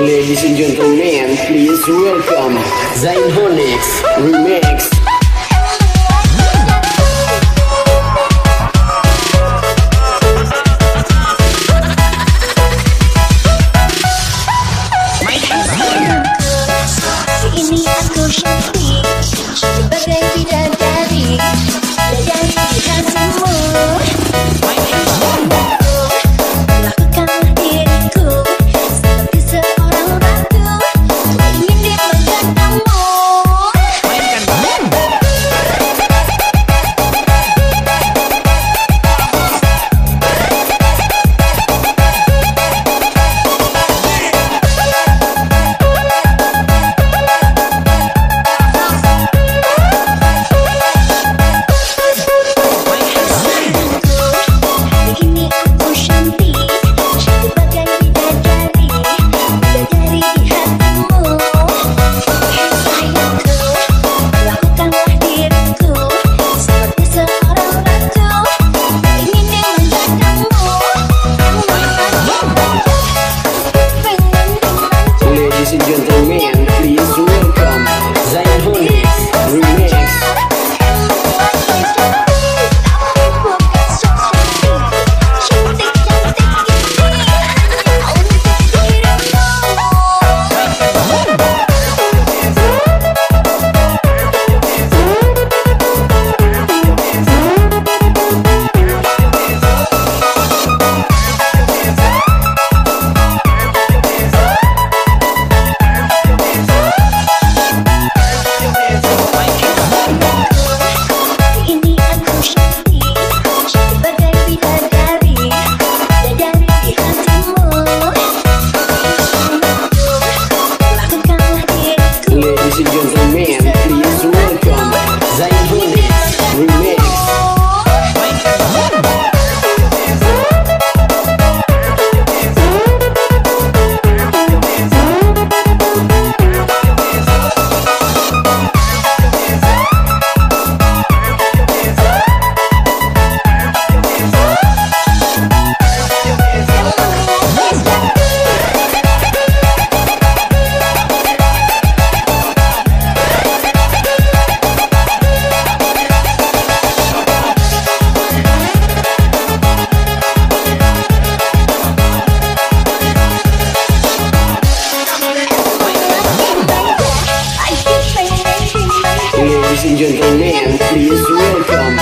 Ladies and gentlemen, please welcome Zayn Honix Remix Ladies. and gentlemen, please welcome